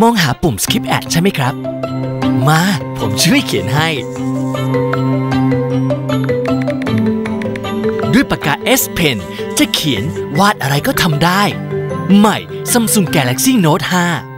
มองหาปุ่ม skip ad ใช่ไหมครับ มา ผมช่วยเขียนให้ ด้วยปากกา S Pen จะเขียนวาดอะไรก็ทำได้ ใหม่ Samsung Galaxy Note 5